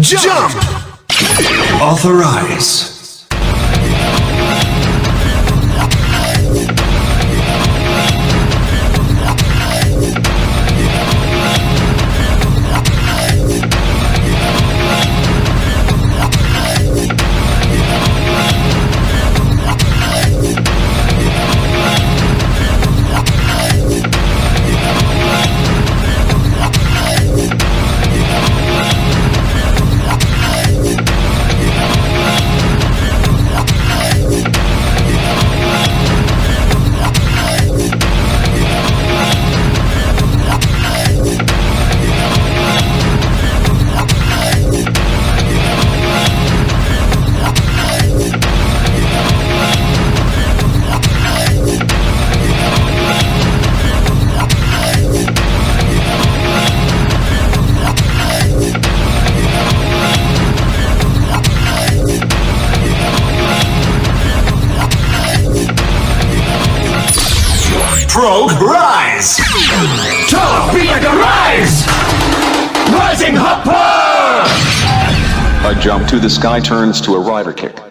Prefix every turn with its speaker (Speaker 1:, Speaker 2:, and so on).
Speaker 1: Jump! Authorize. Frog Rise! Like a rise! Rising Hopper!
Speaker 2: A jump to the sky turns to a rider kick.